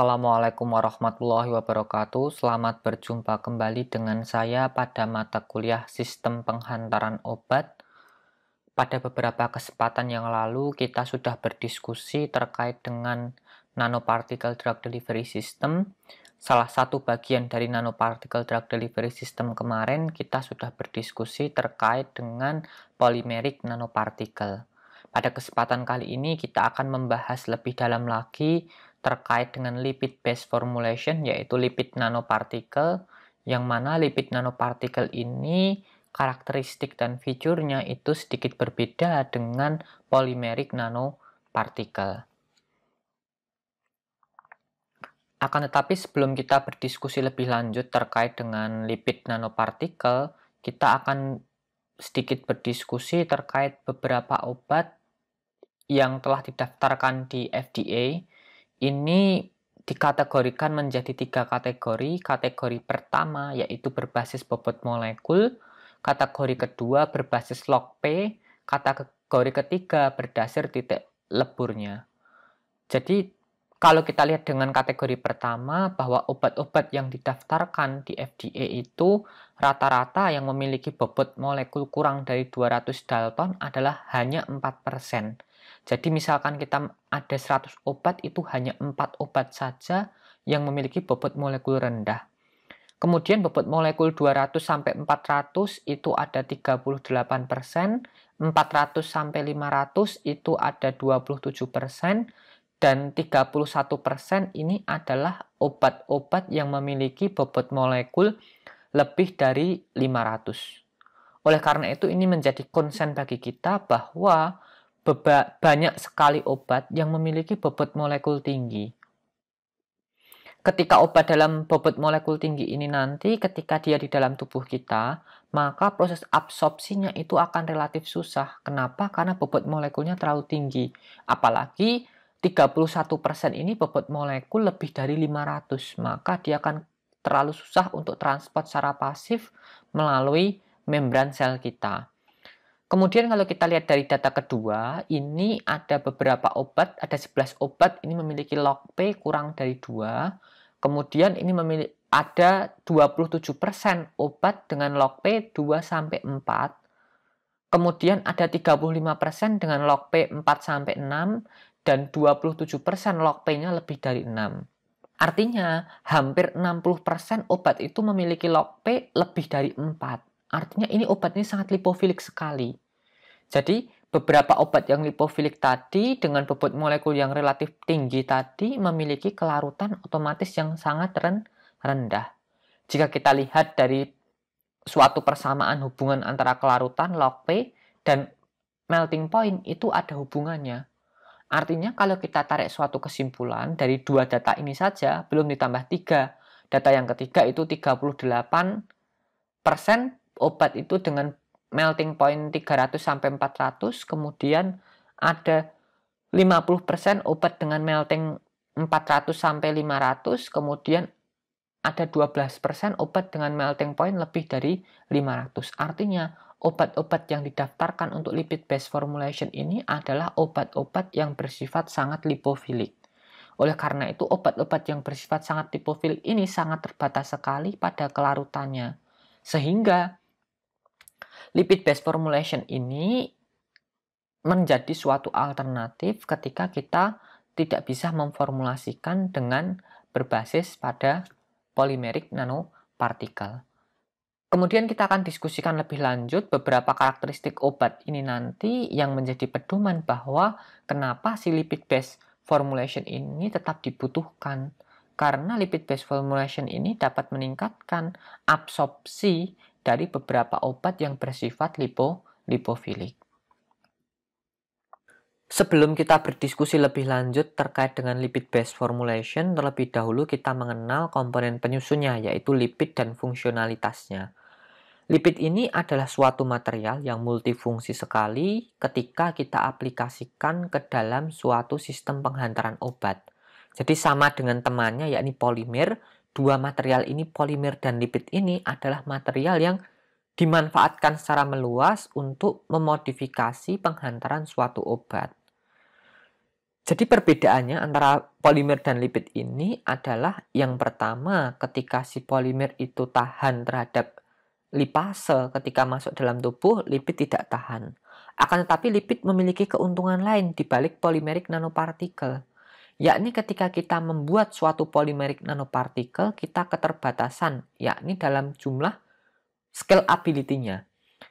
Assalamualaikum warahmatullahi wabarakatuh. Selamat berjumpa kembali dengan saya pada mata kuliah Sistem Penghantaran Obat. Pada beberapa kesempatan yang lalu, kita sudah berdiskusi terkait dengan nanoparticle drug delivery system. Salah satu bagian dari nanoparticle drug delivery system kemarin, kita sudah berdiskusi terkait dengan polymeric nanoparticle. Pada kesempatan kali ini, kita akan membahas lebih dalam lagi terkait dengan lipid based formulation yaitu lipid nanopartikel yang mana lipid nanopartikel ini karakteristik dan fiturnya itu sedikit berbeda dengan polymeric nanopartikel. Akan tetapi sebelum kita berdiskusi lebih lanjut terkait dengan lipid nanopartikel, kita akan sedikit berdiskusi terkait beberapa obat yang telah didaftarkan di FDA ini dikategorikan menjadi tiga kategori. Kategori pertama yaitu berbasis bobot molekul, kategori kedua berbasis log P, kategori ketiga berdasar titik leburnya. Jadi kalau kita lihat dengan kategori pertama bahwa obat-obat yang didaftarkan di FDA itu rata-rata yang memiliki bobot molekul kurang dari 200 Dalton adalah hanya 4%. Jadi misalkan kita ada 100 obat itu hanya 4 obat saja yang memiliki bobot molekul rendah. Kemudian bobot molekul 200 sampai 400 itu ada 38%, 400 sampai 500 itu ada 27%, dan 31% ini adalah obat-obat yang memiliki bobot molekul lebih dari 500. Oleh karena itu ini menjadi konsen bagi kita bahwa banyak sekali obat yang memiliki bobot molekul tinggi. Ketika obat dalam bobot molekul tinggi ini nanti, ketika dia di dalam tubuh kita, maka proses absorpsinya itu akan relatif susah. Kenapa? Karena bobot molekulnya terlalu tinggi. Apalagi 31% ini bobot molekul lebih dari 500, maka dia akan terlalu susah untuk transport secara pasif melalui membran sel kita. Kemudian kalau kita lihat dari data kedua, ini ada beberapa obat, ada 11 obat ini memiliki log P kurang dari 2. Kemudian ini memiliki ada 27% obat dengan log P 2 sampai 4. Kemudian ada 35% dengan log P 4 sampai 6 dan 27% log P-nya lebih dari 6. Artinya, hampir 60% obat itu memiliki log P lebih dari 4. Artinya ini obat ini sangat lipofilik sekali. Jadi beberapa obat yang lipofilik tadi dengan bobot molekul yang relatif tinggi tadi memiliki kelarutan otomatis yang sangat rendah. Jika kita lihat dari suatu persamaan hubungan antara kelarutan log P dan melting point itu ada hubungannya. Artinya kalau kita tarik suatu kesimpulan dari dua data ini saja, belum ditambah tiga. Data yang ketiga itu 38% obat itu dengan melting point 300 sampai 400, kemudian ada 50% obat dengan melting 400 sampai 500, kemudian ada 12% obat dengan melting point lebih dari 500. Artinya, obat-obat yang didaftarkan untuk lipid based formulation ini adalah obat-obat yang bersifat sangat lipofilik. Oleh karena itu, obat-obat yang bersifat sangat lipofilik ini sangat terbatas sekali pada kelarutannya. Sehingga lipid based formulation ini menjadi suatu alternatif ketika kita tidak bisa memformulasikan dengan berbasis pada polymeric nanopartikel. Kemudian kita akan diskusikan lebih lanjut beberapa karakteristik obat ini nanti yang menjadi pedoman bahwa kenapa si lipid based formulation ini tetap dibutuhkan. Karena lipid based formulation ini dapat meningkatkan absorpsi dari beberapa obat yang bersifat lipo, lipofilik. Sebelum kita berdiskusi lebih lanjut terkait dengan lipid based formulation, terlebih dahulu kita mengenal komponen penyusunnya yaitu lipid dan fungsionalitasnya. Lipid ini adalah suatu material yang multifungsi sekali ketika kita aplikasikan ke dalam suatu sistem penghantaran obat. Jadi sama dengan temannya yakni polimer, dua material ini, polimer dan lipid ini adalah material yang dimanfaatkan secara meluas untuk memodifikasi penghantaran suatu obat. Jadi perbedaannya antara polimer dan lipid ini adalah yang pertama ketika si polimer itu tahan terhadap lipase ketika masuk dalam tubuh, lipid tidak tahan. Akan tetapi lipid memiliki keuntungan lain di balik polimerik nanopartikel. Yakni ketika kita membuat suatu polimerik nanopartikel, kita keterbatasan, yakni dalam jumlah scale ability-nya.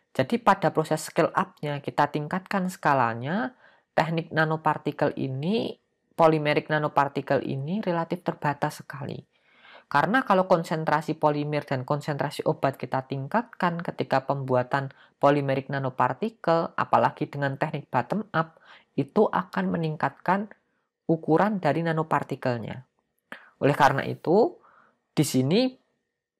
Jadi pada proses scale up-nya kita tingkatkan skalanya, teknik nanopartikel ini, polimerik nanopartikel ini relatif terbatas sekali. Karena kalau konsentrasi polimer dan konsentrasi obat kita tingkatkan ketika pembuatan polimerik nanopartikel, apalagi dengan teknik bottom up, itu akan meningkatkan ukuran dari nanopartikelnya. Oleh karena itu, di sini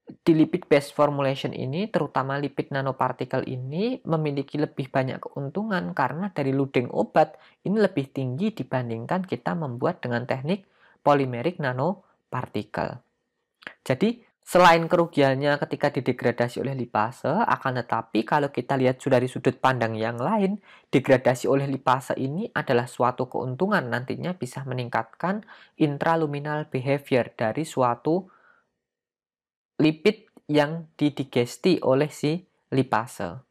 di lipid based formulation ini, terutama lipid nanopartikel ini memiliki lebih banyak keuntungan karena dari loading obat ini lebih tinggi dibandingkan kita membuat dengan teknik polimerik nanopartikel. Jadi, selain kerugiannya ketika didegradasi oleh lipase, akan tetapi kalau kita lihat dari sudut pandang yang lain, degradasi oleh lipase ini adalah suatu keuntungan nantinya bisa meningkatkan intraluminal behavior dari suatu lipid yang didigesti oleh si lipase.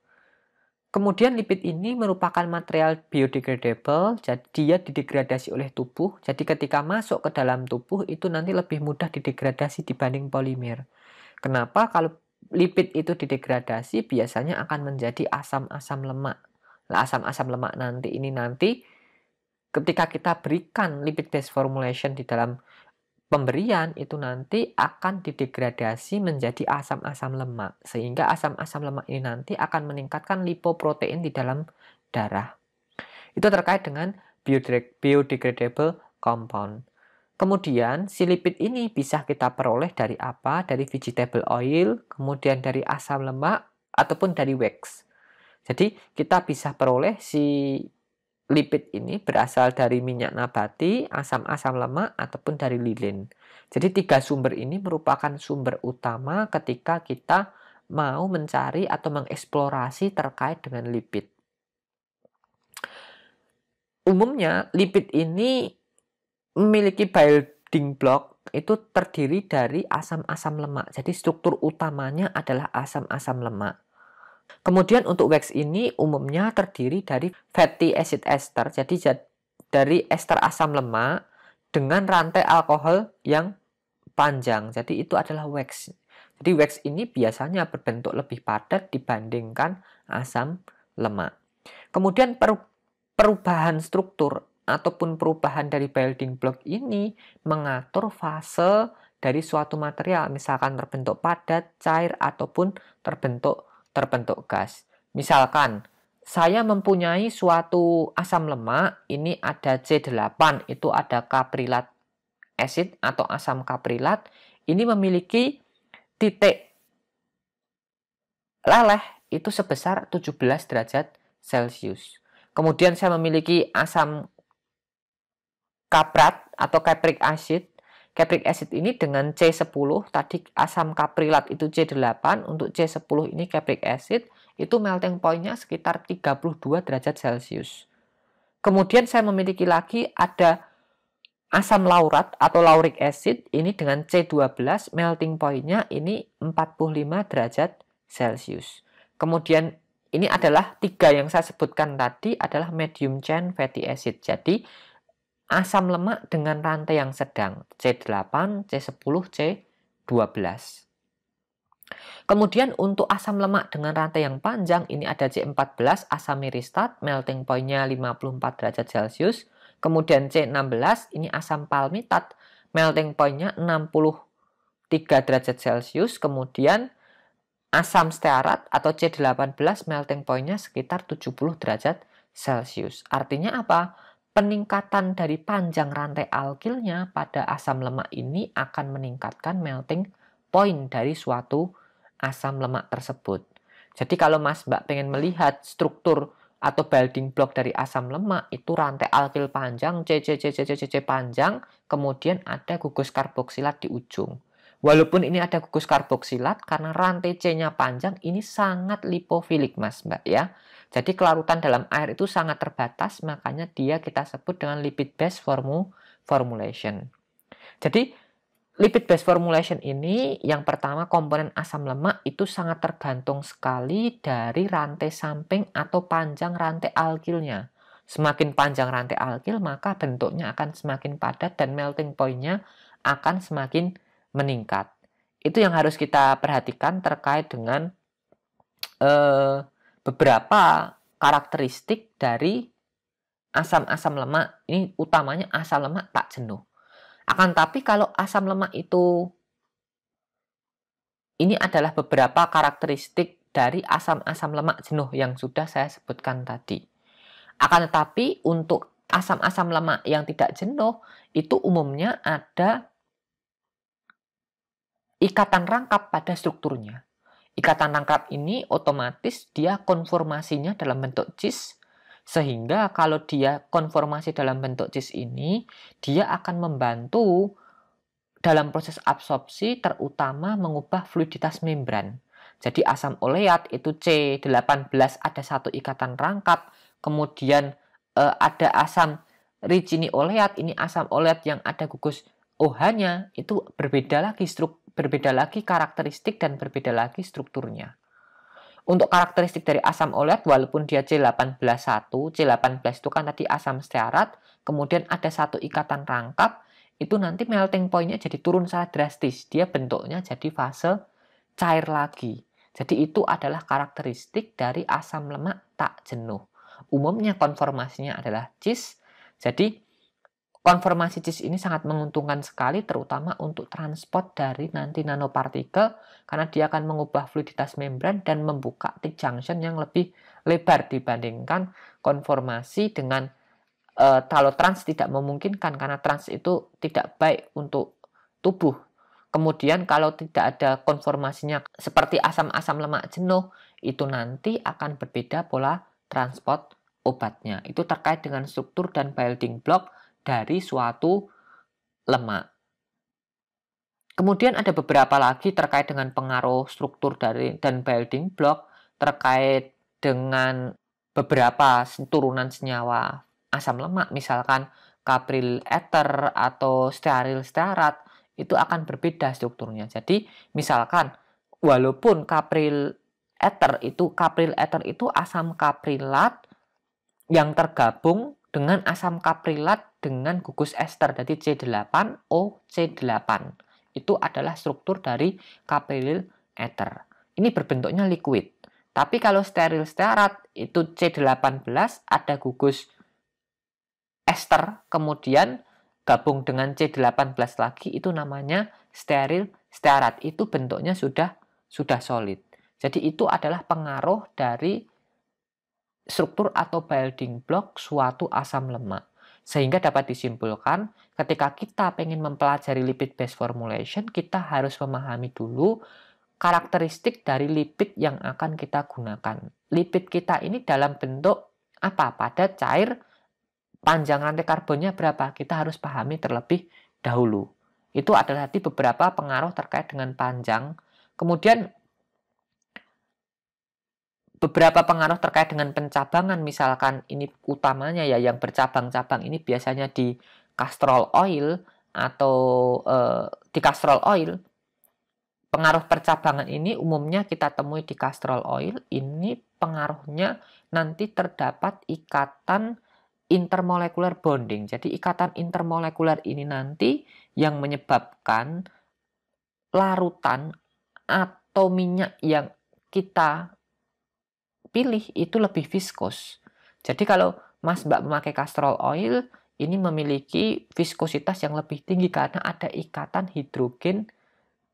Kemudian lipid ini merupakan material biodegradable, jadi dia didegradasi oleh tubuh. Jadi ketika masuk ke dalam tubuh itu nanti lebih mudah didegradasi dibanding polimer. Kenapa? Kalau lipid itu didegradasi biasanya akan menjadi asam-asam lemak. Nah, asam-asam lemak nanti ini nanti ketika kita berikan lipid based formulation di dalam pemberian itu nanti akan didegradasi menjadi asam-asam lemak sehingga asam-asam lemak ini nanti akan meningkatkan lipoprotein di dalam darah. Itu terkait dengan biodegradable compound. Kemudian si lipid ini bisa kita peroleh dari apa? Dari vegetable oil, kemudian dari asam lemak ataupun dari wax. Jadi kita bisa peroleh si lipid ini berasal dari minyak nabati, asam-asam lemak, ataupun dari lilin. Jadi tiga sumber ini merupakan sumber utama ketika kita mau mencari atau mengeksplorasi terkait dengan lipid. Umumnya lipid ini memiliki building block itu terdiri dari asam-asam lemak. Jadi struktur utamanya adalah asam-asam lemak. Kemudian untuk wax ini umumnya terdiri dari fatty acid ester, jadi dari ester asam lemak dengan rantai alkohol yang panjang. Jadi itu adalah wax. Jadi wax ini biasanya berbentuk lebih padat dibandingkan asam lemak. Kemudian perubahan struktur ataupun perubahan dari building block ini mengatur fase dari suatu material, misalkan terbentuk padat, cair, ataupun terbentuk terbentuk gas. Misalkan, saya mempunyai suatu asam lemak, ini ada C8, itu ada kaprilat acid atau asam kaprilat, ini memiliki titik leleh itu sebesar 17 derajat Celcius. Kemudian saya memiliki asam kaprat atau capric acid Capric acid ini dengan C10, tadi asam kaprilat itu C8, untuk C10 ini capric acid, itu melting point-nya sekitar 32 derajat Celcius. Kemudian saya memiliki lagi ada asam laurat atau lauric acid, ini dengan C12, melting point-nya ini 45 derajat Celcius. Kemudian ini adalah tiga yang saya sebutkan tadi adalah medium chain fatty acid. Jadi asam lemak dengan rantai yang sedang C8, C10, C12. Kemudian untuk asam lemak dengan rantai yang panjang ini ada C14 asam miristat melting point-nya 54 derajat Celcius. Kemudian C16 ini asam palmitat melting point-nya 63 derajat Celcius. Kemudian asam stearat atau C18 melting point-nya sekitar 70 derajat Celcius. Artinya apa? Peningkatan dari panjang rantai alkilnya pada asam lemak ini akan meningkatkan melting point dari suatu asam lemak tersebut. Jadi kalau Mas Mbak pengen melihat struktur atau building block dari asam lemak itu rantai alkil panjang C C C C C C, C panjang kemudian ada gugus karboksilat di ujung. Walaupun ini ada gugus karboksilat karena rantai C-nya panjang ini sangat lipofilik Mas Mbak ya. Jadi kelarutan dalam air itu sangat terbatas, makanya dia kita sebut dengan lipid based formu formulation. Jadi lipid based formulation ini yang pertama komponen asam lemak itu sangat tergantung sekali dari rantai samping atau panjang rantai alkilnya. Semakin panjang rantai alkil, maka bentuknya akan semakin padat dan melting point-nya akan semakin meningkat. Itu yang harus kita perhatikan terkait dengan eh, beberapa karakteristik dari asam-asam lemak. Ini utamanya asam lemak tak jenuh. Akan tapi kalau asam lemak itu ini adalah beberapa karakteristik dari asam-asam lemak jenuh yang sudah saya sebutkan tadi. Akan tetapi untuk asam-asam lemak yang tidak jenuh itu umumnya ada ikatan rangkap pada strukturnya. Ikatan rangkap ini otomatis dia konformasinya dalam bentuk cis sehingga kalau dia konformasi dalam bentuk cis ini dia akan membantu dalam proses absorpsi terutama mengubah fluiditas membran. Jadi asam oleat itu C18 ada satu ikatan rangkap kemudian uh, ada asam ricini oleat, ini asam oleat yang ada gugus OH-nya itu berbeda lagi struk berbeda lagi karakteristik dan berbeda lagi strukturnya. Untuk karakteristik dari asam oleat walaupun dia C18 1, C18 itu kan tadi asam stearat, kemudian ada satu ikatan rangkap, itu nanti melting point-nya jadi turun secara drastis. Dia bentuknya jadi fase cair lagi. Jadi itu adalah karakteristik dari asam lemak tak jenuh. Umumnya konformasinya adalah cis. Jadi konformasi cis ini sangat menguntungkan sekali terutama untuk transport dari nanti nanopartikel karena dia akan mengubah fluiditas membran dan membuka tick junction yang lebih lebar dibandingkan konformasi dengan e, kalau trans tidak memungkinkan karena trans itu tidak baik untuk tubuh. Kemudian kalau tidak ada konformasinya seperti asam-asam lemak jenuh itu nanti akan berbeda pola transport obatnya. Itu terkait dengan struktur dan building block dari suatu lemak. Kemudian ada beberapa lagi terkait dengan pengaruh struktur dari dan building block terkait dengan beberapa turunan senyawa asam lemak misalkan kapril ether atau steril stearat itu akan berbeda strukturnya. Jadi misalkan walaupun kapril ether itu kapril ether itu asam kaprilat yang tergabung dengan asam kaprilat dengan gugus ester jadi C8O C8 itu adalah struktur dari kapril ether. Ini berbentuknya liquid. Tapi kalau steril stearat itu C18 ada gugus ester kemudian gabung dengan C18 lagi itu namanya steril stearat. Itu bentuknya sudah sudah solid. Jadi itu adalah pengaruh dari struktur atau building block suatu asam lemak. Sehingga dapat disimpulkan ketika kita ingin mempelajari lipid based formulation, kita harus memahami dulu karakteristik dari lipid yang akan kita gunakan. Lipid kita ini dalam bentuk apa? Pada cair panjang rantai karbonnya berapa? Kita harus pahami terlebih dahulu. Itu adalah tadi beberapa pengaruh terkait dengan panjang. Kemudian beberapa pengaruh terkait dengan pencabangan misalkan ini utamanya ya yang bercabang-cabang ini biasanya di castrol oil atau e, di castrol oil. Pengaruh percabangan ini umumnya kita temui di castrol oil. Ini pengaruhnya nanti terdapat ikatan intermolekuler bonding. Jadi ikatan intermolekuler ini nanti yang menyebabkan larutan atau minyak yang kita pilih itu lebih viskos. Jadi kalau Mas Mbak memakai castor oil, ini memiliki viskositas yang lebih tinggi karena ada ikatan hidrogen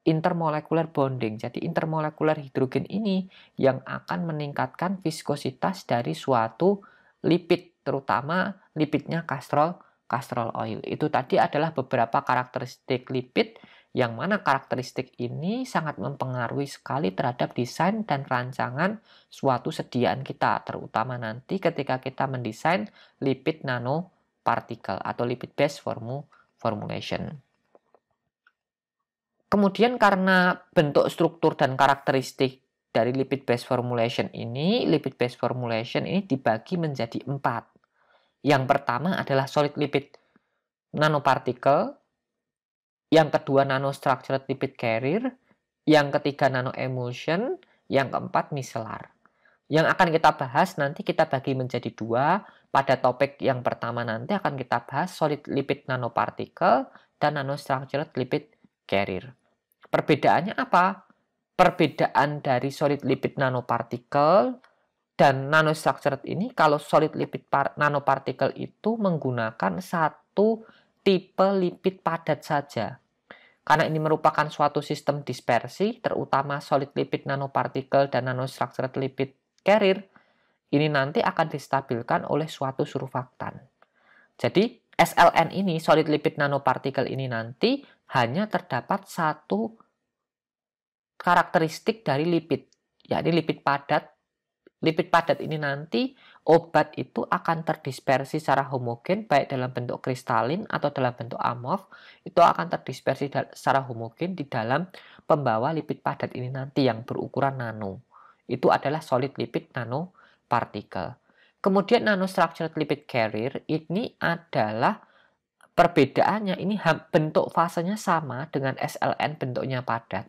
intermolekuler bonding. Jadi intermolekuler hidrogen ini yang akan meningkatkan viskositas dari suatu lipid, terutama lipidnya kastrol kastrol oil. Itu tadi adalah beberapa karakteristik lipid yang mana karakteristik ini sangat mempengaruhi sekali terhadap desain dan rancangan suatu sediaan kita, terutama nanti ketika kita mendesain lipid nanopartikel atau lipid formu formulation. Kemudian karena bentuk struktur dan karakteristik dari lipid base formulation ini, lipid base formulation ini dibagi menjadi empat. Yang pertama adalah solid lipid nanoparticle, yang kedua nanostructured lipid carrier, yang ketiga nanoemulsion, yang keempat micellar. Yang akan kita bahas nanti kita bagi menjadi dua. Pada topik yang pertama nanti akan kita bahas solid lipid nanoparticle dan nanostructured lipid carrier. Perbedaannya apa? Perbedaan dari solid lipid nanoparticle dan nanostructured ini, kalau solid lipid nanoparticle itu menggunakan satu tipe lipid padat saja. Karena ini merupakan suatu sistem dispersi, terutama solid lipid nanoparticle dan nanostructured lipid carrier, ini nanti akan distabilkan oleh suatu surfaktan. Jadi, SLN ini, solid lipid nanoparticle ini nanti hanya terdapat satu karakteristik dari lipid, yakni lipid padat. Lipid padat ini nanti obat itu akan terdispersi secara homogen baik dalam bentuk kristalin atau dalam bentuk amorf itu akan terdispersi secara homogen di dalam pembawa lipid padat ini nanti yang berukuran nano itu adalah solid lipid nanopartikel. Kemudian nanostructured lipid carrier ini adalah perbedaannya ini bentuk fasenya sama dengan SLN bentuknya padat.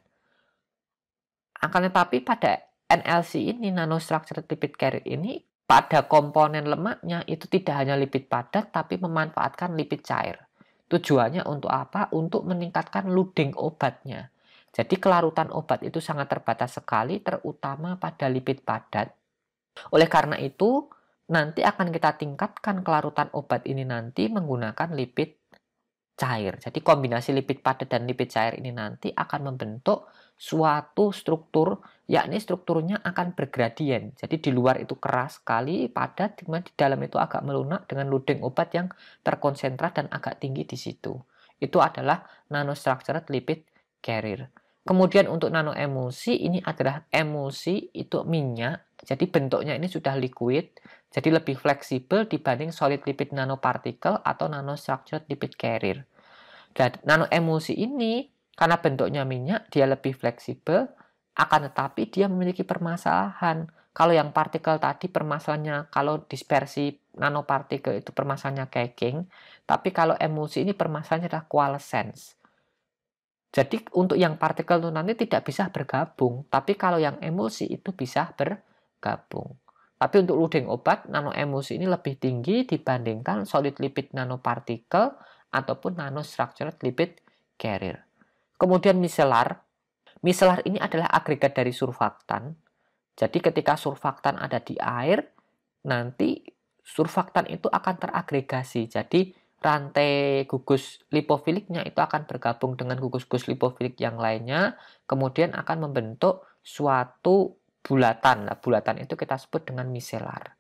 Akan tetapi pada NLC ini nanostructured lipid carrier ini pada komponen lemaknya itu tidak hanya lipid padat tapi memanfaatkan lipid cair. Tujuannya untuk apa? Untuk meningkatkan loading obatnya. Jadi kelarutan obat itu sangat terbatas sekali, terutama pada lipid padat. Oleh karena itu, nanti akan kita tingkatkan kelarutan obat ini nanti menggunakan lipid cair. Jadi kombinasi lipid padat dan lipid cair ini nanti akan membentuk suatu struktur, yakni strukturnya akan bergradien. Jadi di luar itu keras sekali, padat, di dalam itu agak melunak dengan loading obat yang terkonsentrat dan agak tinggi di situ. Itu adalah nanostructured lipid carrier. Kemudian untuk nano emulsi ini adalah emulsi itu minyak. Jadi bentuknya ini sudah liquid, jadi lebih fleksibel dibanding solid lipid nanopartikel atau nanostructured lipid carrier. Dan nano emulsi ini karena bentuknya minyak, dia lebih fleksibel, akan tetapi dia memiliki permasalahan. Kalau yang partikel tadi permasalahannya, kalau dispersi nanopartikel itu permasalahannya caking, tapi kalau emulsi ini permasalahannya adalah coalescence. Jadi untuk yang partikel itu nanti tidak bisa bergabung, tapi kalau yang emulsi itu bisa bergabung. Tapi untuk loading obat, nano emulsi ini lebih tinggi dibandingkan solid lipid nanopartikel ataupun nanostructured lipid carrier. Kemudian micellar. Micellar ini adalah agregat dari surfaktan. Jadi ketika surfaktan ada di air, nanti surfaktan itu akan teragregasi. Jadi rantai gugus lipofiliknya itu akan bergabung dengan gugus-gugus lipofilik yang lainnya, kemudian akan membentuk suatu bulatan. Nah, bulatan itu kita sebut dengan micellar.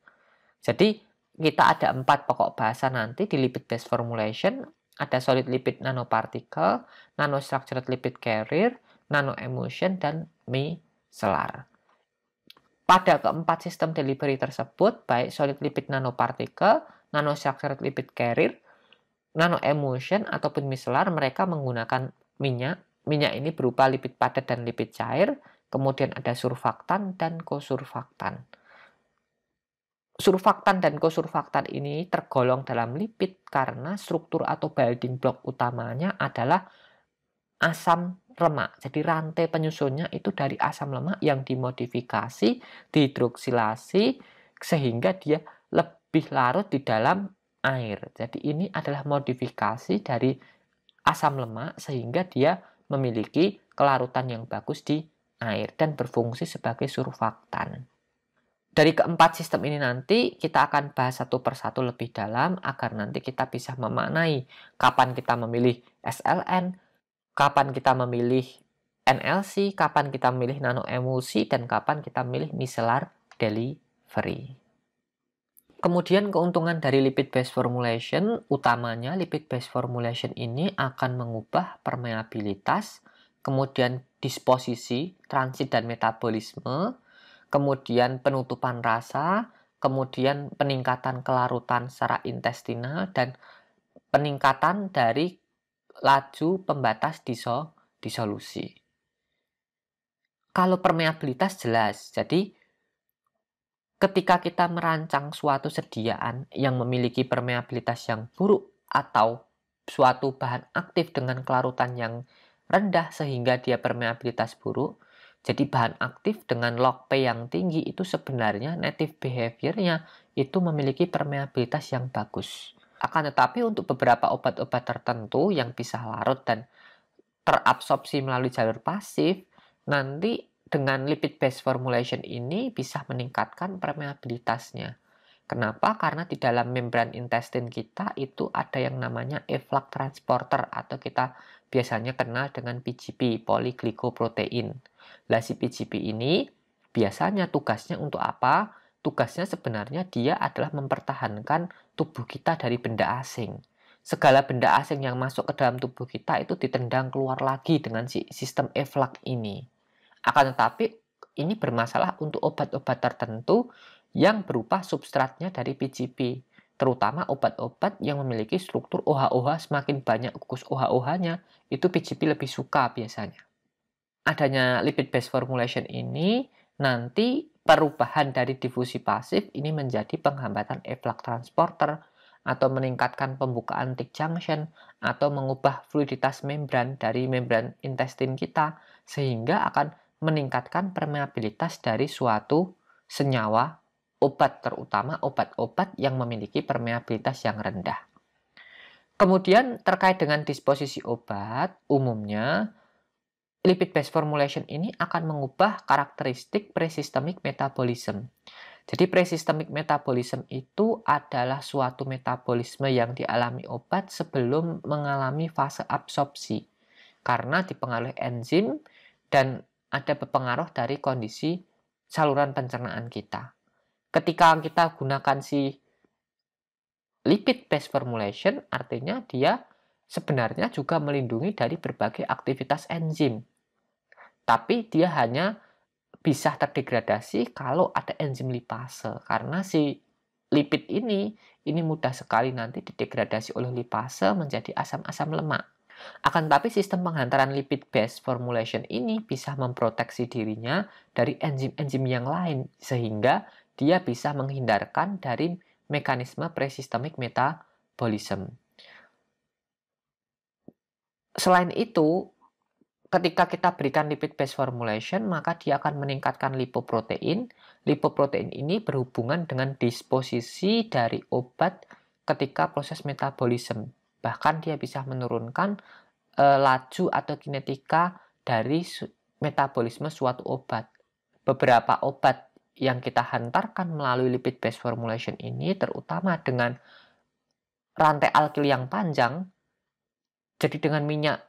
Jadi kita ada empat pokok bahasa nanti di lipid based formulation. Ada solid lipid nanoparticle, nanostructured lipid carrier, nanoemulsion, dan micellar. Pada keempat sistem delivery tersebut, baik solid lipid nanoparticle, nanostructured lipid carrier, nano emulsion ataupun micellar mereka menggunakan minyak. Minyak ini berupa lipid padat dan lipid cair, kemudian ada surfaktan dan kosurfaktan. Surfaktan dan kosurfaktan ini tergolong dalam lipid karena struktur atau building block utamanya adalah asam lemak. Jadi rantai penyusunnya itu dari asam lemak yang dimodifikasi, dihidroksilasi sehingga dia lebih larut di dalam air. Jadi ini adalah modifikasi dari asam lemak sehingga dia memiliki kelarutan yang bagus di air dan berfungsi sebagai surfaktan. Dari keempat sistem ini nanti kita akan bahas satu persatu lebih dalam agar nanti kita bisa memaknai kapan kita memilih SLN, kapan kita memilih NLC, kapan kita memilih nanoemulsi, dan kapan kita memilih micellar delivery. Kemudian keuntungan dari lipid based formulation utamanya lipid based formulation ini akan mengubah permeabilitas, kemudian disposisi, transit dan metabolisme, kemudian penutupan rasa, kemudian peningkatan kelarutan secara intestinal dan peningkatan dari laju pembatas diso, disolusi. Kalau permeabilitas jelas, jadi ketika kita merancang suatu sediaan yang memiliki permeabilitas yang buruk atau suatu bahan aktif dengan kelarutan yang rendah sehingga dia permeabilitas buruk, jadi bahan aktif dengan log P yang tinggi itu sebenarnya native behaviornya itu memiliki permeabilitas yang bagus. Akan tetapi untuk beberapa obat-obat tertentu yang bisa larut dan terabsorpsi melalui jalur pasif, nanti dengan lipid based formulation ini bisa meningkatkan permeabilitasnya. Kenapa? Karena di dalam membran intestin kita itu ada yang namanya efflux transporter atau kita biasanya kenal dengan PGP, polyglycoprotein. Lah si PGP ini biasanya tugasnya untuk apa? Tugasnya sebenarnya dia adalah mempertahankan tubuh kita dari benda asing. Segala benda asing yang masuk ke dalam tubuh kita itu ditendang keluar lagi dengan si sistem efflux ini. Akan tetapi ini bermasalah untuk obat-obat tertentu yang berupa substratnya dari PGP, terutama obat-obat yang memiliki struktur OH-OH semakin banyak kukus OH-OH-nya, itu PGP lebih suka biasanya. Adanya lipid based formulation ini nanti perubahan dari difusi pasif ini menjadi penghambatan efflux transporter atau meningkatkan pembukaan tick junction atau mengubah fluiditas membran dari membran intestin kita sehingga akan meningkatkan permeabilitas dari suatu senyawa obat terutama obat-obat yang memiliki permeabilitas yang rendah. Kemudian terkait dengan disposisi obat, umumnya lipid based formulation ini akan mengubah karakteristik presystemic metabolism. Jadi presystemic metabolism itu adalah suatu metabolisme yang dialami obat sebelum mengalami fase absorpsi karena dipengaruhi enzim dan ada berpengaruh dari kondisi saluran pencernaan kita ketika kita gunakan si lipid based formulation artinya dia sebenarnya juga melindungi dari berbagai aktivitas enzim. Tapi dia hanya bisa terdegradasi kalau ada enzim lipase karena si lipid ini ini mudah sekali nanti didegradasi oleh lipase menjadi asam-asam lemak. Akan tapi sistem penghantaran lipid based formulation ini bisa memproteksi dirinya dari enzim-enzim yang lain sehingga dia bisa menghindarkan dari mekanisme presystemik metabolism. Selain itu, ketika kita berikan lipid based formulation, maka dia akan meningkatkan lipoprotein. Lipoprotein ini berhubungan dengan disposisi dari obat ketika proses metabolisme. Bahkan dia bisa menurunkan e, laju atau kinetika dari metabolisme suatu obat. Beberapa obat yang kita hantarkan melalui lipid based formulation ini terutama dengan rantai alkil yang panjang jadi dengan minyak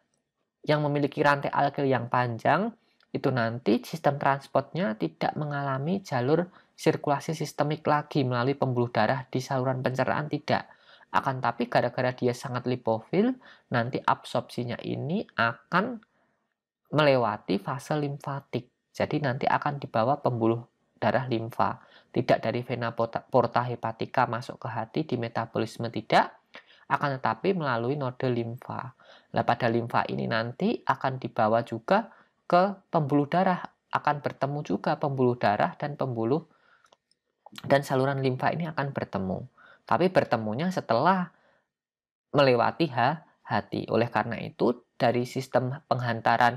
yang memiliki rantai alkil yang panjang itu nanti sistem transportnya tidak mengalami jalur sirkulasi sistemik lagi melalui pembuluh darah di saluran pencernaan tidak. Akan tapi gara-gara dia sangat lipofil nanti absorpsinya ini akan melewati fase limfatik. Jadi nanti akan dibawa pembuluh darah limfa, tidak dari vena porta hepatika masuk ke hati di metabolisme tidak, akan tetapi melalui node limfa. Nah, pada limfa ini nanti akan dibawa juga ke pembuluh darah, akan bertemu juga pembuluh darah dan pembuluh dan saluran limfa ini akan bertemu. Tapi bertemunya setelah melewati hati. Oleh karena itu, dari sistem penghantaran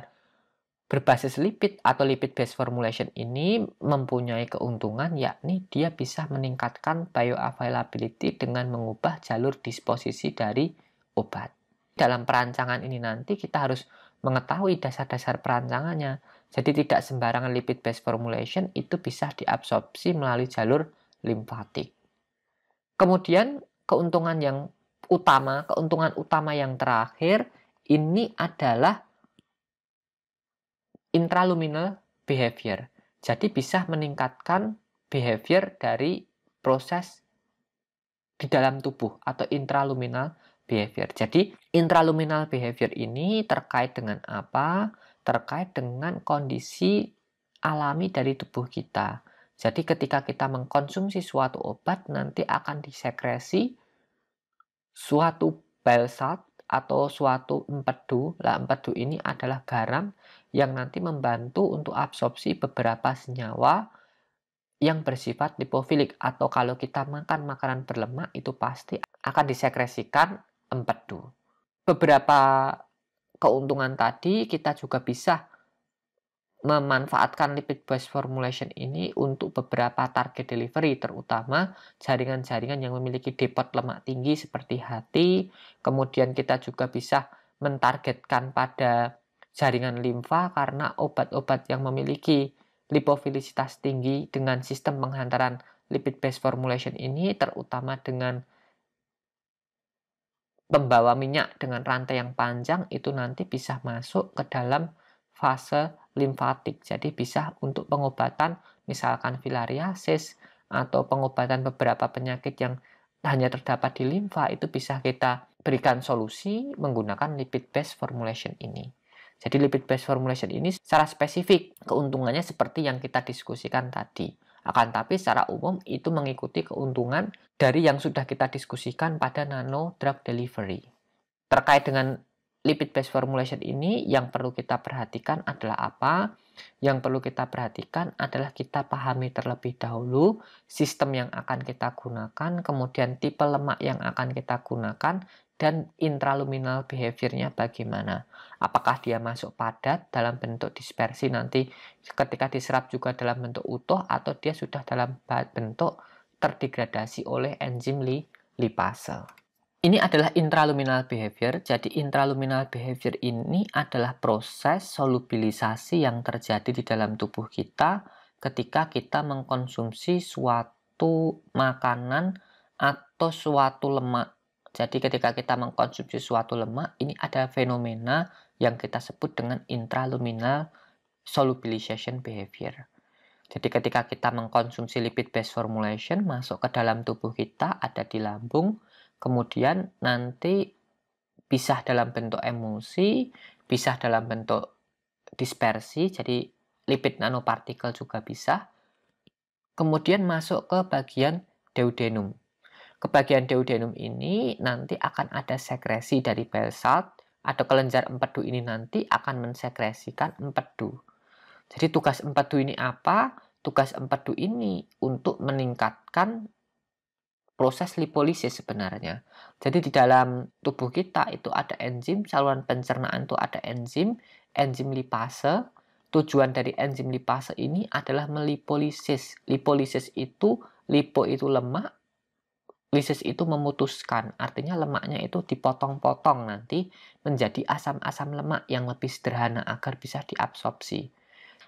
berbasis lipid atau lipid based formulation ini mempunyai keuntungan yakni dia bisa meningkatkan bioavailability dengan mengubah jalur disposisi dari obat. Dalam perancangan ini nanti kita harus mengetahui dasar-dasar perancangannya. Jadi tidak sembarangan lipid based formulation itu bisa diabsorpsi melalui jalur limfatik. Kemudian keuntungan yang utama, keuntungan utama yang terakhir ini adalah intraluminal behavior. Jadi bisa meningkatkan behavior dari proses di dalam tubuh atau intraluminal behavior. Jadi intraluminal behavior ini terkait dengan apa? Terkait dengan kondisi alami dari tubuh kita. Jadi ketika kita mengkonsumsi suatu obat nanti akan disekresi suatu bile salt atau suatu empedu. Lah empedu ini adalah garam yang nanti membantu untuk absorpsi beberapa senyawa yang bersifat lipofilik atau kalau kita makan makanan berlemak itu pasti akan disekresikan empedu. Beberapa keuntungan tadi kita juga bisa memanfaatkan lipid based formulation ini untuk beberapa target delivery terutama jaringan-jaringan yang memiliki depot lemak tinggi seperti hati kemudian kita juga bisa mentargetkan pada jaringan limfa karena obat-obat yang memiliki lipofilisitas tinggi dengan sistem penghantaran lipid based formulation ini terutama dengan pembawa minyak dengan rantai yang panjang itu nanti bisa masuk ke dalam fase limfatik. Jadi bisa untuk pengobatan misalkan filariasis atau pengobatan beberapa penyakit yang hanya terdapat di limfa itu bisa kita berikan solusi menggunakan lipid based formulation ini. Jadi lipid based formulation ini secara spesifik keuntungannya seperti yang kita diskusikan tadi. Akan tapi secara umum itu mengikuti keuntungan dari yang sudah kita diskusikan pada nano drug delivery. Terkait dengan lipid based formulation ini yang perlu kita perhatikan adalah apa? Yang perlu kita perhatikan adalah kita pahami terlebih dahulu sistem yang akan kita gunakan, kemudian tipe lemak yang akan kita gunakan, dan intraluminal behaviornya bagaimana. Apakah dia masuk padat dalam bentuk dispersi nanti ketika diserap juga dalam bentuk utuh atau dia sudah dalam bentuk terdegradasi oleh enzim lipase. Ini adalah intraluminal behavior. Jadi intraluminal behavior ini adalah proses solubilisasi yang terjadi di dalam tubuh kita ketika kita mengkonsumsi suatu makanan atau suatu lemak. Jadi ketika kita mengkonsumsi suatu lemak, ini ada fenomena yang kita sebut dengan intraluminal solubilization behavior. Jadi ketika kita mengkonsumsi lipid based formulation masuk ke dalam tubuh kita ada di lambung, kemudian nanti pisah dalam bentuk emulsi, pisah dalam bentuk dispersi, jadi lipid nanopartikel juga bisa. Kemudian masuk ke bagian duodenum. Ke bagian duodenum ini nanti akan ada sekresi dari bile salt atau kelenjar empedu ini nanti akan mensekresikan empedu. Jadi tugas empedu ini apa? Tugas empedu ini untuk meningkatkan proses lipolisis sebenarnya. Jadi di dalam tubuh kita itu ada enzim, saluran pencernaan itu ada enzim, enzim lipase. Tujuan dari enzim lipase ini adalah melipolisis. Lipolisis itu, lipo itu lemak, lisis itu memutuskan. Artinya lemaknya itu dipotong-potong nanti menjadi asam-asam lemak yang lebih sederhana agar bisa diabsorpsi.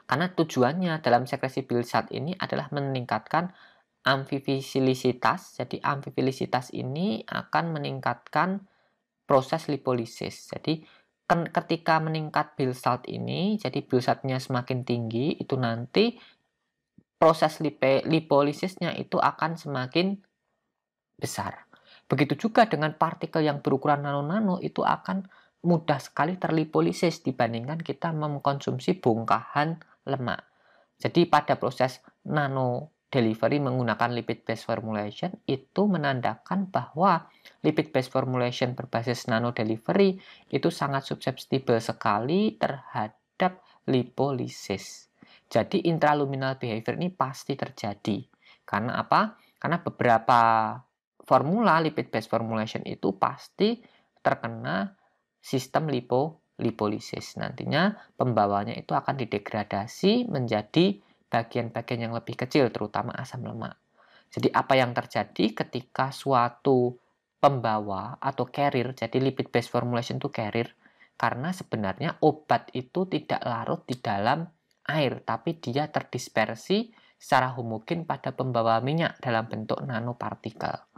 Karena tujuannya dalam sekresi bilsat ini adalah meningkatkan amfivilisitas. Jadi amfivilisitas ini akan meningkatkan proses lipolisis. Jadi ketika meningkat bile salt ini, jadi bile saltnya semakin tinggi, itu nanti proses lipolisisnya itu akan semakin besar. Begitu juga dengan partikel yang berukuran nano-nano itu akan mudah sekali terlipolisis dibandingkan kita mengkonsumsi bongkahan lemak. Jadi pada proses nano delivery menggunakan lipid based formulation itu menandakan bahwa lipid based formulation berbasis nano delivery itu sangat susceptible sekali terhadap lipolisis. Jadi intraluminal behavior ini pasti terjadi. Karena apa? Karena beberapa formula lipid based formulation itu pasti terkena sistem lipo lipolisis. Nantinya pembawanya itu akan didegradasi menjadi bagian-bagian yang lebih kecil, terutama asam lemak. Jadi apa yang terjadi ketika suatu pembawa atau carrier, jadi lipid based formulation itu carrier, karena sebenarnya obat itu tidak larut di dalam air, tapi dia terdispersi secara homogen pada pembawa minyak dalam bentuk nanopartikel.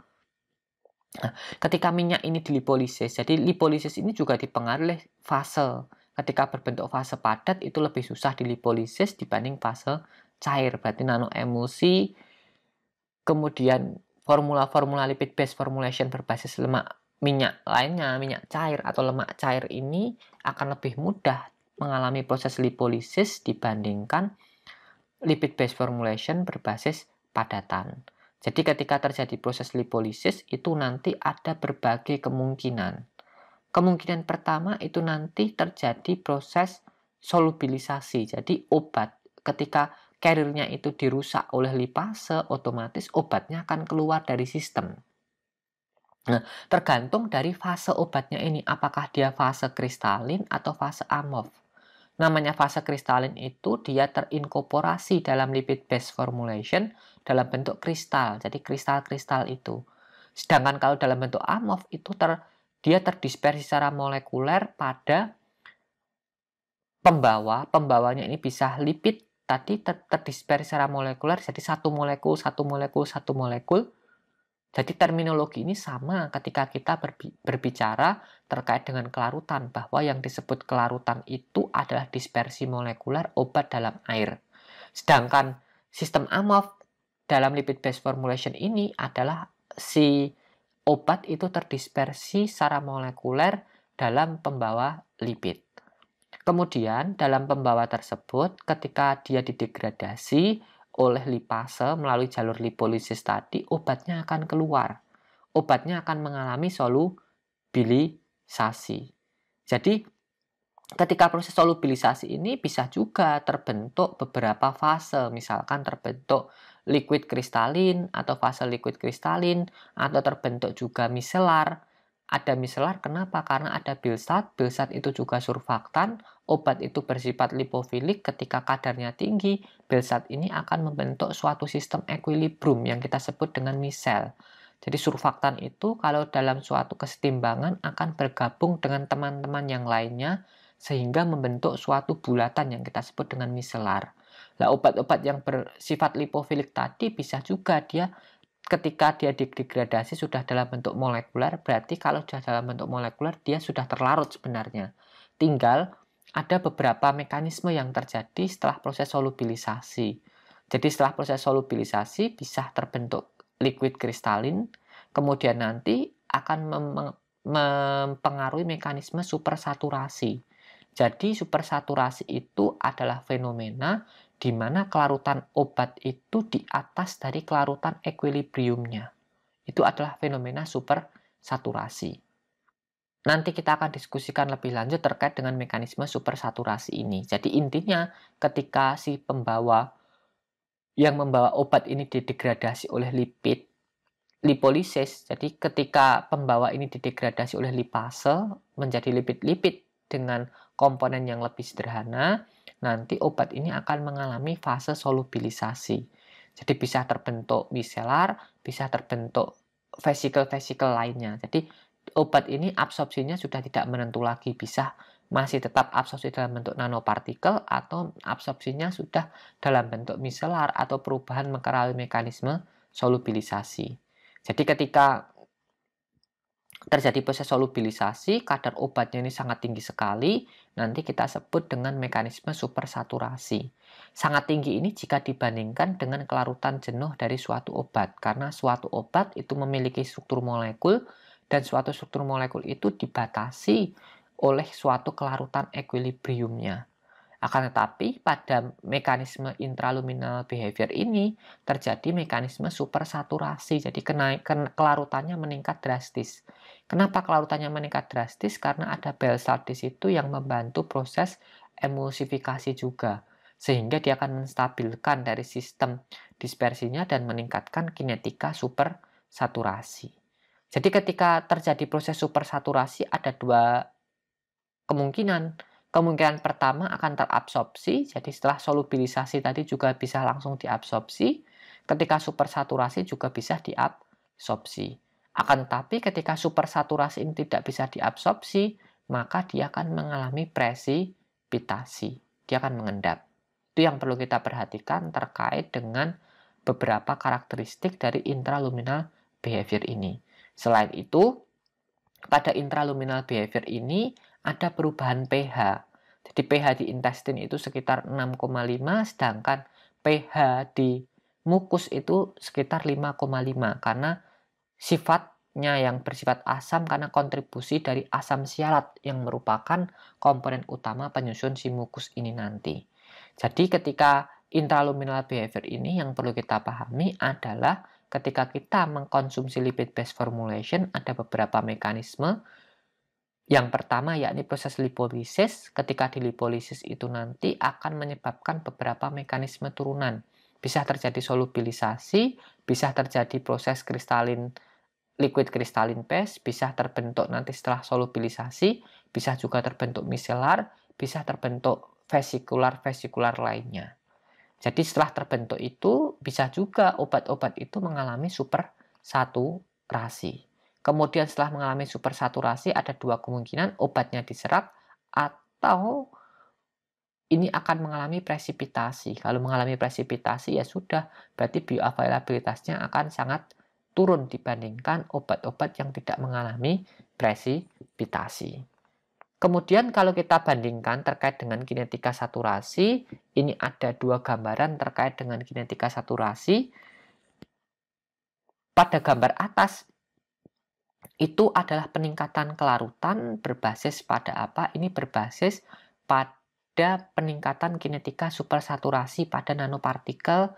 Nah, ketika minyak ini dilipolisis, jadi lipolisis ini juga dipengaruhi fase. Ketika berbentuk fase padat itu lebih susah dilipolisis dibanding fase cair, berarti nano emulsi. Kemudian formula-formula lipid based formulation berbasis lemak minyak lainnya, minyak cair atau lemak cair ini akan lebih mudah mengalami proses lipolisis dibandingkan lipid based formulation berbasis padatan. Jadi ketika terjadi proses lipolisis itu nanti ada berbagai kemungkinan. Kemungkinan pertama itu nanti terjadi proses solubilisasi. Jadi obat ketika carrier itu dirusak oleh lipase, otomatis obatnya akan keluar dari sistem. Nah, tergantung dari fase obatnya ini, apakah dia fase kristalin atau fase amorf. Namanya fase kristalin itu dia terinkorporasi dalam lipid base formulation dalam bentuk kristal, jadi kristal-kristal itu. Sedangkan kalau dalam bentuk amorf itu ter dia terdispersi secara molekuler pada pembawa. Pembawanya ini bisa lipid tadi ter terdispersi secara molekuler jadi satu molekul, satu molekul, satu molekul. Jadi terminologi ini sama ketika kita berbicara terkait dengan kelarutan bahwa yang disebut kelarutan itu adalah dispersi molekuler obat dalam air. Sedangkan sistem AMOF dalam lipid based formulation ini adalah si obat itu terdispersi secara molekuler dalam pembawa lipid. Kemudian dalam pembawa tersebut ketika dia didegradasi oleh lipase melalui jalur lipolisis tadi, obatnya akan keluar. Obatnya akan mengalami solubilisasi. Jadi ketika proses solubilisasi ini bisa juga terbentuk beberapa fase, misalkan terbentuk liquid kristalin atau fase liquid kristalin atau terbentuk juga miselar. Ada miselar kenapa? Karena ada bilsat. Bilsat itu juga surfaktan. Obat itu bersifat lipofilik ketika kadarnya tinggi. Bilsat ini akan membentuk suatu sistem equilibrium yang kita sebut dengan misel. Jadi surfaktan itu kalau dalam suatu kesetimbangan akan bergabung dengan teman-teman yang lainnya sehingga membentuk suatu bulatan yang kita sebut dengan miselar. Nah, obat-obat yang bersifat lipofilik tadi bisa juga dia ketika dia degradasi sudah dalam bentuk molekuler, berarti kalau sudah dalam bentuk molekuler dia sudah terlarut sebenarnya. Tinggal ada beberapa mekanisme yang terjadi setelah proses solubilisasi. Jadi setelah proses solubilisasi bisa terbentuk liquid kristalin, kemudian nanti akan mempengaruhi mekanisme supersaturasi. Jadi supersaturasi itu adalah fenomena di mana kelarutan obat itu di atas dari kelarutan equilibriumnya. Itu adalah fenomena supersaturasi. Nanti kita akan diskusikan lebih lanjut terkait dengan mekanisme supersaturasi ini. Jadi intinya ketika si pembawa yang membawa obat ini didegradasi oleh lipid lipolisis. Jadi ketika pembawa ini didegradasi oleh lipase menjadi lipid-lipid dengan komponen yang lebih sederhana, nanti obat ini akan mengalami fase solubilisasi. Jadi bisa terbentuk miselar, bisa terbentuk vesikel-vesikel lainnya. Jadi obat ini absorpsinya sudah tidak menentu lagi, bisa masih tetap absorpsi dalam bentuk nanopartikel atau absorpsinya sudah dalam bentuk miselar atau perubahan mekanisme solubilisasi. Jadi ketika terjadi proses solubilisasi, kadar obatnya ini sangat tinggi sekali, nanti kita sebut dengan mekanisme supersaturasi. Sangat tinggi ini jika dibandingkan dengan kelarutan jenuh dari suatu obat, karena suatu obat itu memiliki struktur molekul, dan suatu struktur molekul itu dibatasi oleh suatu kelarutan equilibriumnya. Akan tetapi pada mekanisme intraluminal behavior ini terjadi mekanisme supersaturasi. Jadi kenaikan kelarutannya meningkat drastis. Kenapa kelarutannya meningkat drastis? Karena ada bell salt di situ yang membantu proses emulsifikasi juga. Sehingga dia akan menstabilkan dari sistem dispersinya dan meningkatkan kinetika supersaturasi. Jadi ketika terjadi proses supersaturasi ada dua kemungkinan Kemungkinan pertama akan terabsorpsi, jadi setelah solubilisasi tadi juga bisa langsung diabsorpsi. Ketika supersaturasi juga bisa diabsorpsi. Akan tetapi ketika supersaturasi ini tidak bisa diabsorpsi, maka dia akan mengalami presipitasi. Dia akan mengendap. Itu yang perlu kita perhatikan terkait dengan beberapa karakteristik dari intraluminal behavior ini. Selain itu, pada intraluminal behavior ini ada perubahan pH. Jadi pH di intestin itu sekitar 6,5 sedangkan pH di mukus itu sekitar 5,5 karena sifatnya yang bersifat asam karena kontribusi dari asam sialat yang merupakan komponen utama penyusun si mukus ini nanti. Jadi ketika intraluminal behavior ini yang perlu kita pahami adalah ketika kita mengkonsumsi lipid based formulation ada beberapa mekanisme Yang pertama yakni proses lipolisis. Ketika dilipolisis itu nanti akan menyebabkan beberapa mekanisme turunan. Bisa terjadi solubilisasi, bisa terjadi proses kristalin liquid kristalin phase, bisa terbentuk nanti setelah solubilisasi, bisa juga terbentuk micellar, bisa terbentuk vesikular-vesikular lainnya. Jadi setelah terbentuk itu bisa juga obat-obat itu mengalami super saturasi. Kemudian setelah mengalami supersaturasi ada dua kemungkinan obatnya diserap atau ini akan mengalami presipitasi. Kalau mengalami presipitasi ya sudah, berarti bioavailabilitasnya akan sangat turun dibandingkan obat-obat yang tidak mengalami presipitasi. Kemudian kalau kita bandingkan terkait dengan kinetika saturasi, ini ada dua gambaran terkait dengan kinetika saturasi. Pada gambar atas itu adalah peningkatan kelarutan berbasis pada apa? Ini berbasis pada peningkatan kinetika supersaturasi pada nanopartikel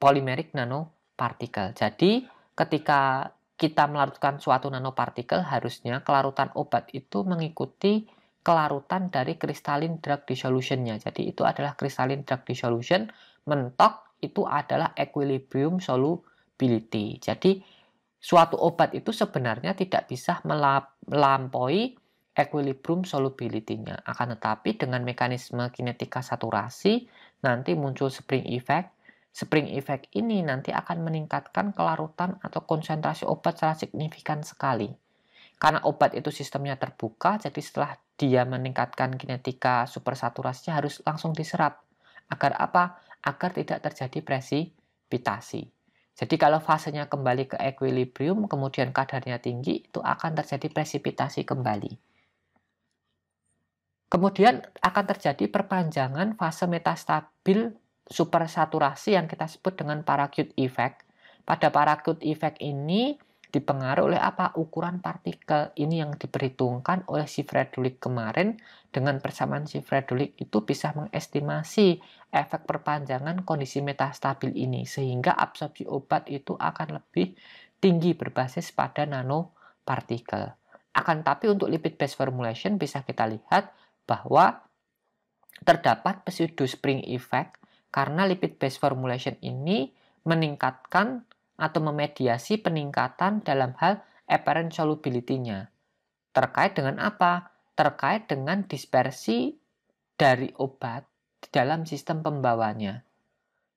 polimerik nanopartikel. Jadi, ketika kita melarutkan suatu nanopartikel, harusnya kelarutan obat itu mengikuti kelarutan dari kristalin drug dissolution-nya. Jadi, itu adalah kristalin drug dissolution, mentok itu adalah equilibrium solubility. Jadi, suatu obat itu sebenarnya tidak bisa melampaui equilibrium solubility-nya. Akan tetapi dengan mekanisme kinetika saturasi nanti muncul spring effect. Spring effect ini nanti akan meningkatkan kelarutan atau konsentrasi obat secara signifikan sekali. Karena obat itu sistemnya terbuka, jadi setelah dia meningkatkan kinetika supersaturasinya harus langsung diserap. Agar apa? Agar tidak terjadi presipitasi. Jadi kalau fasenya kembali ke equilibrium, kemudian kadarnya tinggi, itu akan terjadi presipitasi kembali. Kemudian akan terjadi perpanjangan fase metastabil supersaturasi yang kita sebut dengan paracute effect. Pada paracute effect ini, dipengaruhi oleh apa? Ukuran partikel ini yang diperhitungkan oleh si Fredulik kemarin dengan persamaan si Fredulik itu bisa mengestimasi efek perpanjangan kondisi metastabil ini sehingga absorpsi obat itu akan lebih tinggi berbasis pada nanopartikel. Akan tapi untuk lipid based formulation bisa kita lihat bahwa terdapat pseudo spring effect karena lipid based formulation ini meningkatkan atau memediasi peningkatan dalam hal apparent solubility-nya. Terkait dengan apa? Terkait dengan dispersi dari obat di dalam sistem pembawanya.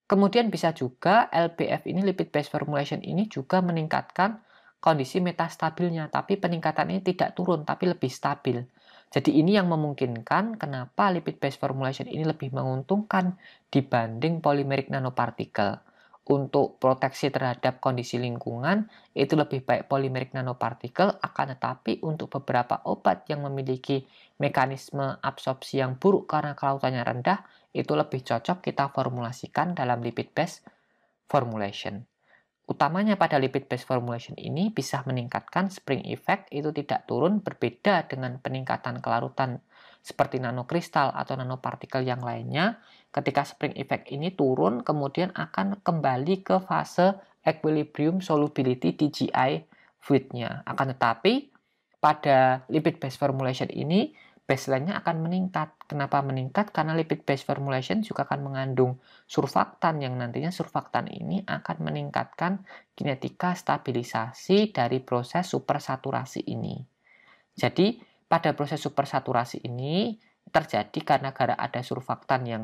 Kemudian bisa juga LBF ini lipid based formulation ini juga meningkatkan kondisi metastabilnya, tapi peningkatan ini tidak turun tapi lebih stabil. Jadi ini yang memungkinkan kenapa lipid based formulation ini lebih menguntungkan dibanding polymeric nanopartikel untuk proteksi terhadap kondisi lingkungan itu lebih baik polimeric nanopartikel akan tetapi untuk beberapa obat yang memiliki mekanisme absorpsi yang buruk karena kelautannya rendah itu lebih cocok kita formulasikan dalam lipid based formulation. Utamanya pada lipid based formulation ini bisa meningkatkan spring effect itu tidak turun berbeda dengan peningkatan kelarutan seperti nanokristal atau nanopartikel yang lainnya Ketika spring effect ini turun, kemudian akan kembali ke fase equilibrium solubility DGI fluidnya. Akan tetapi, pada lipid based formulation ini, baseline-nya akan meningkat. Kenapa meningkat? Karena lipid based formulation juga akan mengandung surfaktan yang nantinya surfaktan ini akan meningkatkan kinetika stabilisasi dari proses supersaturasi ini. Jadi, pada proses supersaturasi ini terjadi karena gara ada surfaktan yang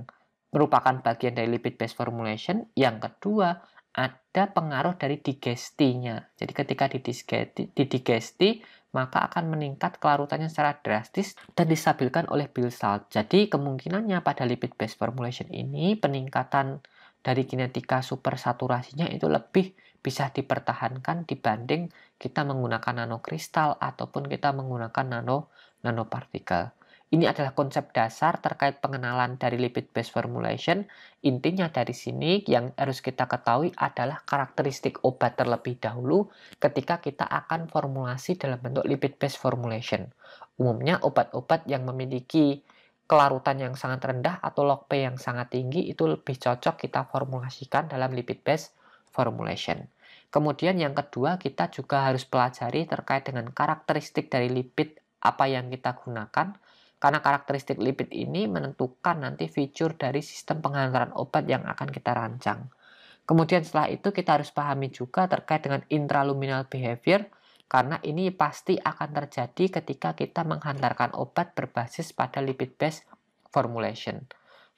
merupakan bagian dari lipid based formulation. Yang kedua, ada pengaruh dari digestinya. Jadi ketika didigesti, maka akan meningkat kelarutannya secara drastis dan distabilkan oleh bile salt. Jadi kemungkinannya pada lipid based formulation ini peningkatan dari kinetika supersaturasinya itu lebih bisa dipertahankan dibanding kita menggunakan nanokristal ataupun kita menggunakan nano nanopartikel. Ini adalah konsep dasar terkait pengenalan dari lipid based formulation. Intinya dari sini yang harus kita ketahui adalah karakteristik obat terlebih dahulu ketika kita akan formulasi dalam bentuk lipid based formulation. Umumnya obat-obat yang memiliki kelarutan yang sangat rendah atau log P yang sangat tinggi itu lebih cocok kita formulasikan dalam lipid based formulation. Kemudian yang kedua kita juga harus pelajari terkait dengan karakteristik dari lipid apa yang kita gunakan karena karakteristik lipid ini menentukan nanti fitur dari sistem penghantaran obat yang akan kita rancang. Kemudian setelah itu kita harus pahami juga terkait dengan intraluminal behavior karena ini pasti akan terjadi ketika kita menghantarkan obat berbasis pada lipid based formulation.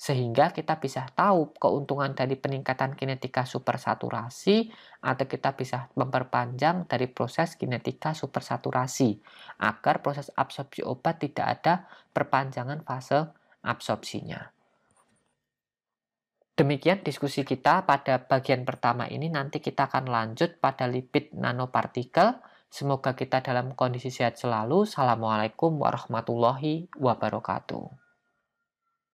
Sehingga kita bisa tahu keuntungan dari peningkatan kinetika supersaturasi atau kita bisa memperpanjang dari proses kinetika supersaturasi agar proses absorpsi obat tidak ada perpanjangan fase absorpsinya. Demikian diskusi kita pada bagian pertama ini. Nanti kita akan lanjut pada lipid nanopartikel. Semoga kita dalam kondisi sehat selalu. Assalamualaikum warahmatullahi wabarakatuh.